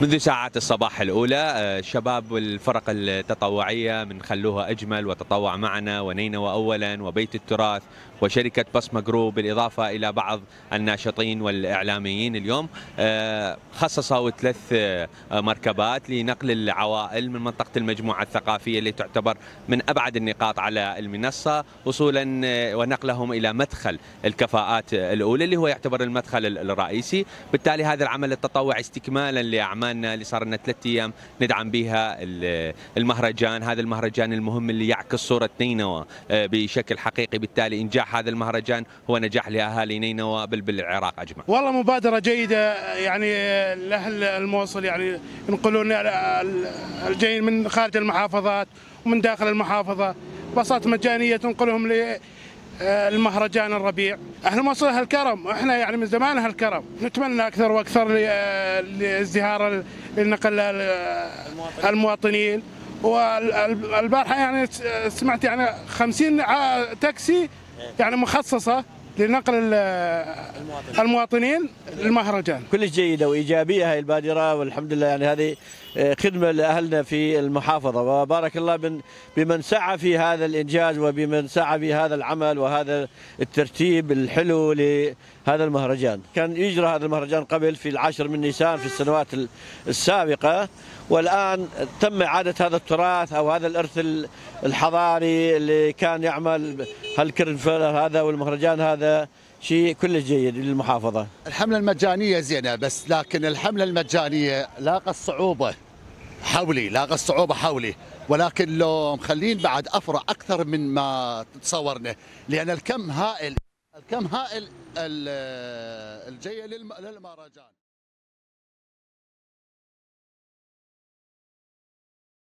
منذ ساعات الصباح الأولى آه، شباب الفرق التطوعية من خلوها أجمل وتطوع معنا ونينوى أولا وبيت التراث وشركة بصمة جروب بالإضافة إلى بعض الناشطين والإعلاميين اليوم. آه، خصصوا ثلاث آه، مركبات لنقل العوائل من منطقة المجموعة الثقافية اللي تعتبر من أبعد النقاط على المنصة وصولا ونقلهم إلى مدخل الكفاءات الأولى اللي هو يعتبر المدخل الرئيسي. بالتالي هذا العمل التطوعي استكمالا لأعمال اعمالنا اللي صار لنا ثلاث أيام ندعم بها المهرجان. هذا المهرجان المهم اللي يعكس صورة نينوى آه، بشكل حقيقي. بالتالي إنجاح هذا المهرجان هو نجاح لأهالي نينوى بل بالعراق أجمع. والله مبادرة جيدة يعني لأهل الموصل يعني ينقلون الجايين من خارج المحافظات ومن داخل المحافظة. باصات مجانية تنقلهم المهرجان الربيع. أهل مصر أهل كرم إحنا يعني من زمان أهل كرم نتمنى أكثر وأكثر لازدهار لنقل المواطنين. والبارحة يعني سمعت يعني 50 تاكسي يعني مخصصة. لنقل المواطنين المهرجان. كلش جيدة وإيجابية هاي البادرة والحمد لله يعني هذه آه، خدمة لأهلنا في المحافظة. وبارك الله بمن سعى في هذا الإنجاز وبمن سعى في هذا العمل وهذا الترتيب الحلو لهذا المهرجان. كان يجرى هذا المهرجان قبل في العاشر من نيسان في السنوات السابقة والآن تم إعادة هذا التراث أو هذا الإرث الحضاري اللي كان يعمل هالكرنفل هذا والمهرجان هذا. شيء كله جيد للمحافظة. الحملة المجانية زينة بس لكن الحملة المجانية لاقى الصعوبة حولي لاقى الصعوبة حولي. ولكن لو مخلين بعد أفرع أكثر من ما تصورنا لأن الكم هائل الكم هائل الجاي للمهرجان.